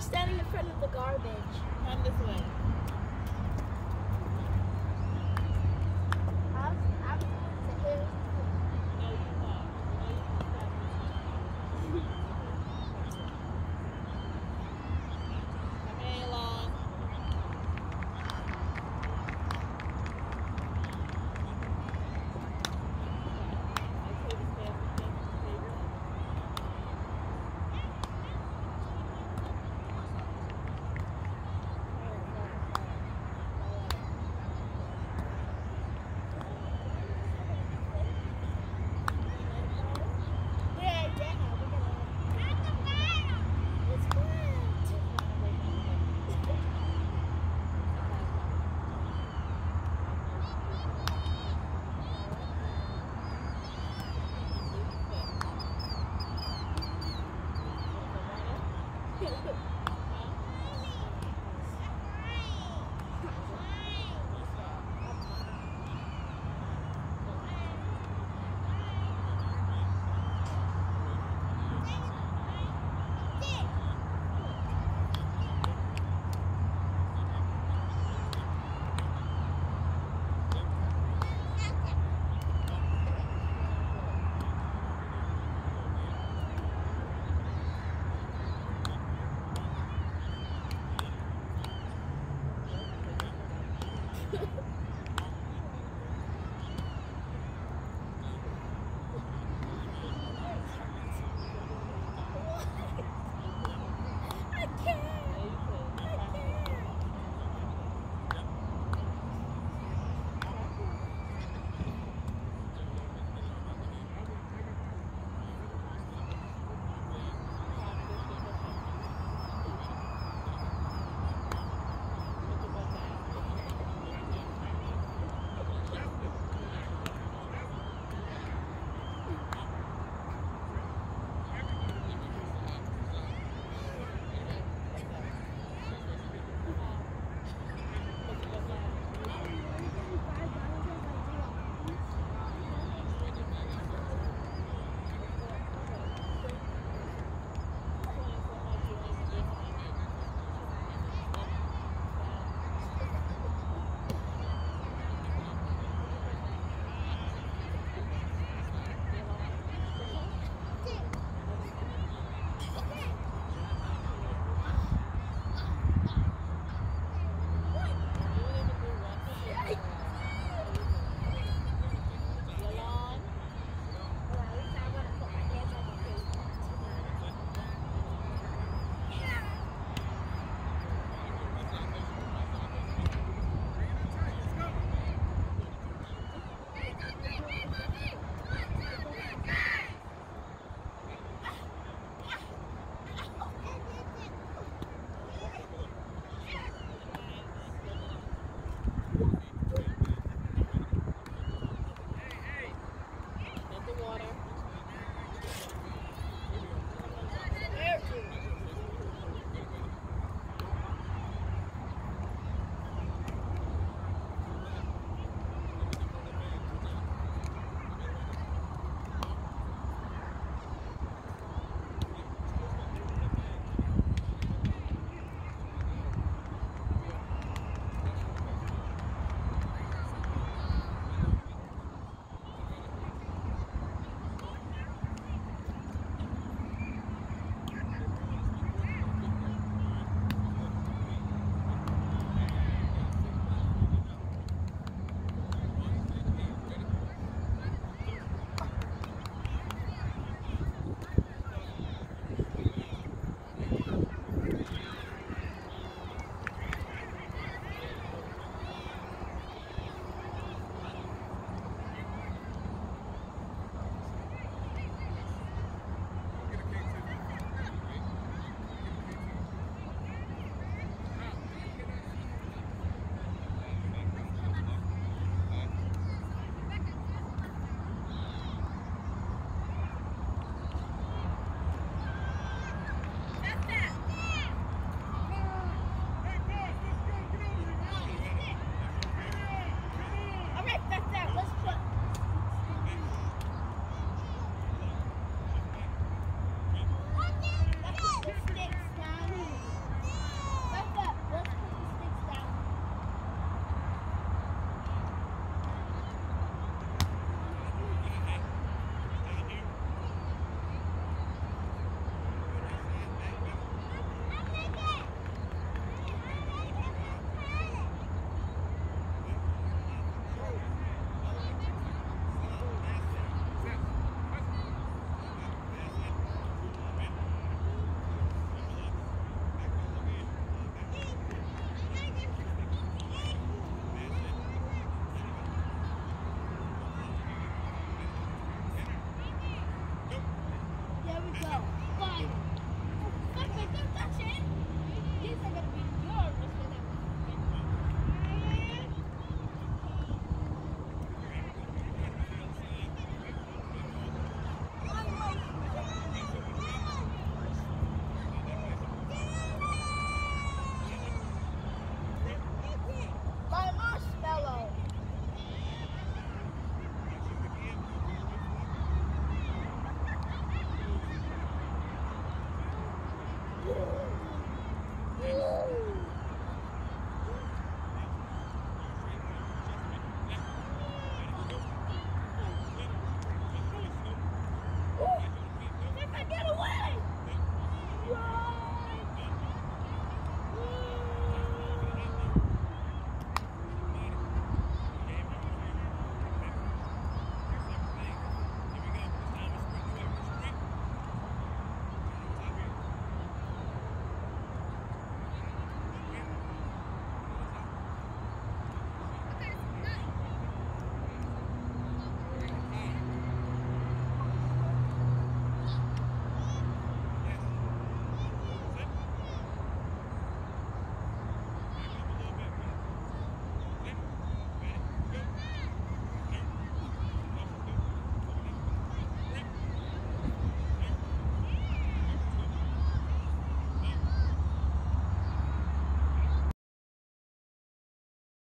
I'm standing in front of the garbage. Come this way.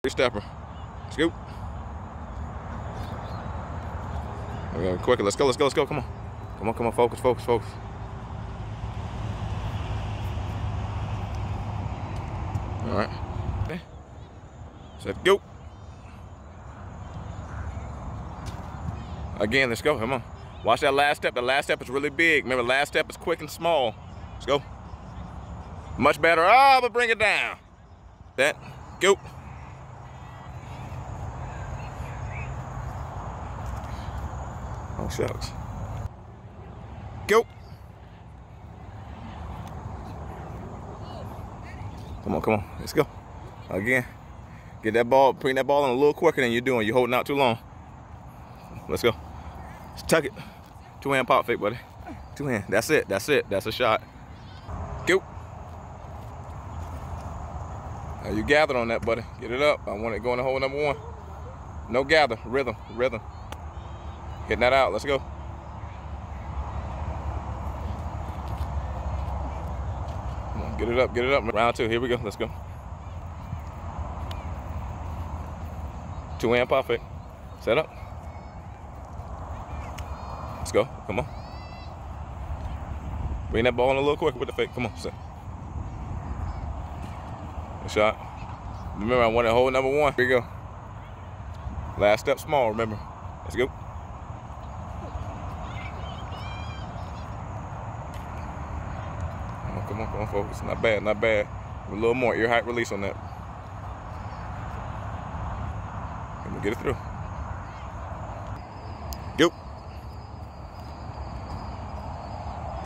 Stepper. Scoop. Okay, quicker. Let's go. Let's go. Let's go. Come on. Come on. Come on. Focus. Focus. Focus. All right. Okay. Set. Go. Again. Let's go. Come on. Watch that last step. The last step is really big. Remember, last step is quick and small. Let's go. Much better. Ah, but bring it down. That. Go. Oh, shucks. Go. Come on, come on. Let's go. Again. Get that ball, bring that ball in a little quicker than you're doing. You're holding out too long. Let's go. Just tuck it. Two hand pop fake, buddy. Two hand. That's it. That's it. That's a shot. Go. Now you gathered on that, buddy. Get it up. I want it going to hole number one. No gather. Rhythm. Rhythm. Getting that out. Let's go. Come on, get it up. Get it up. Round two. Here we go. Let's go. Two hand pop fake. Set up. Let's go. Come on. Bring that ball in a little quicker with the fake. Come on. Set. Good shot. Remember, I wanted hole number one. Here we go. Last step small, remember. Let's go. Come on, come on, come on, focus. Not bad, not bad. A little more ear height release on that. Come on, get it through. Go.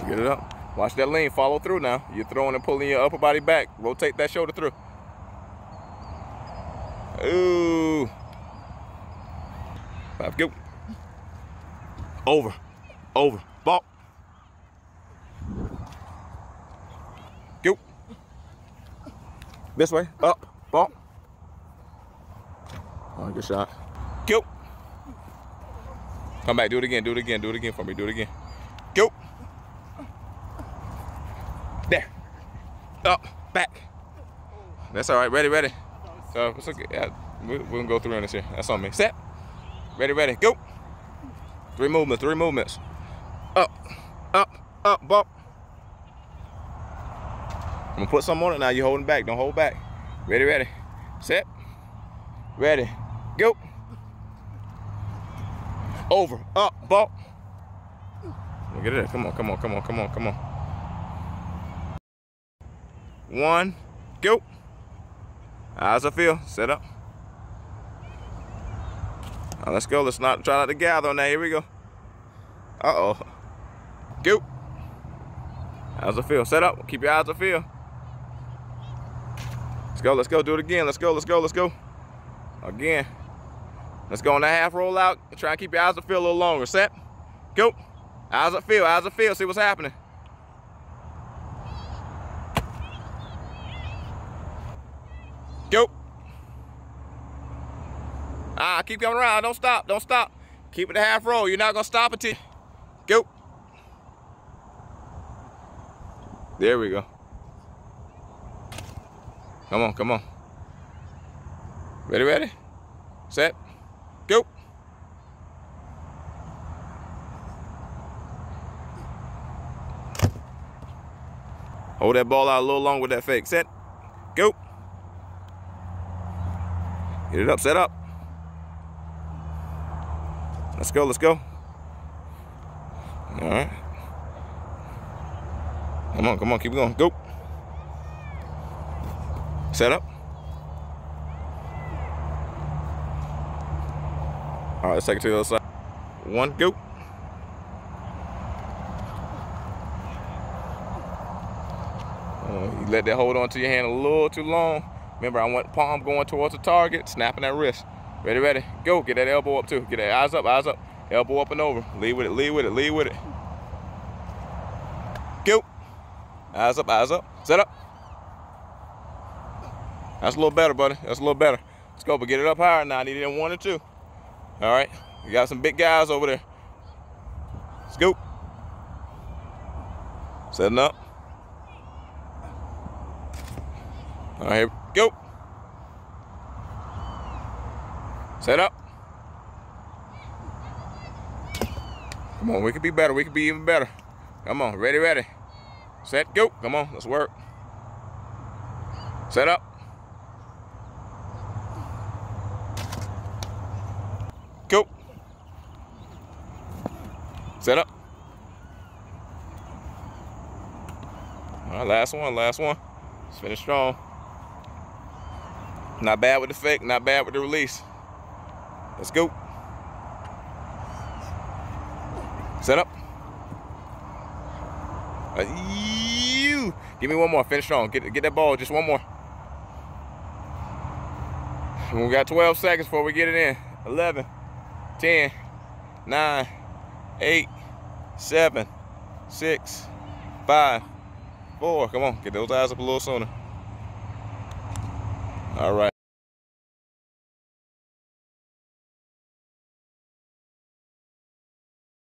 Get it up. Watch that lean, follow through now. You're throwing and pulling your upper body back. Rotate that shoulder through. Ooh. Five, go. Over. Over. Ball. Go. This way. Up. Ball. All right, good shot. Go. Come back. Do it again. Do it again. Do it again for me. Do it again. Go. There. Up. Back. That's all right. Ready, ready. So it's okay. Yeah, we, we're gonna go through on this here. That's on me. Set. Ready, ready. Go. Three movements. Three movements. Up. Up. Up. Bump. I'm gonna put some on it now. You're holding back. Don't hold back. Ready, ready. Set. Ready. Go. Over. Up. Bump. Look at it. Come on. Come on. Come on. Come on. Come on. One. Go. How's it feel? Set up. Now let's go. Let's not try not to gather on that. Here we go. Uh-oh. Go. How's it feel? Set up. Keep your eyes on feel. Let's go. Let's go. Do it again. Let's go. Let's go. Let's go. Again. Let's go on that half roll out. Try and keep your eyes on feel a little longer. Set. Go. How's it feel? How's it feel? See what's happening. Go. Ah, keep coming around. Don't stop. Don't stop. Keep it a half roll. You're not gonna stop until. Go. There we go. Come on, come on. Ready, ready? Set. Go. Hold that ball out a little long with that fake. Set. Go. Get it up, set up. Let's go, let's go. All right. Come on, come on, keep going. Go. Set up. All right, let's take it to the other side. One, go. Uh, you let that hold on to your hand a little too long. Remember, I want palm going towards the target, snapping that wrist. Ready, ready, go. Get that elbow up too. Get that eyes up, eyes up. Elbow up and over. Lead with it, lead with it, lead with it. Go. Eyes up, eyes up. Set up. That's a little better, buddy. That's a little better. Let's go, but get it up higher now. I need it in one or two. All right. You got some big guys over there. Scoop. Setting up. All right, go. Set up. Come on, we could be better. We could be even better. Come on, ready, ready. Set, go. Come on, let's work. Set up. Go. Set up. All right, last one, last one. Let's finish strong. Not bad with the fake, not bad with the release. Let's go. Set up. Uh, you. Give me one more. Finish strong. Get get that ball. Just one more. We got 12 seconds before we get it in. 11, 10, 9, 8, 7, 6, 5, 4. Come on. Get those eyes up a little sooner. All right.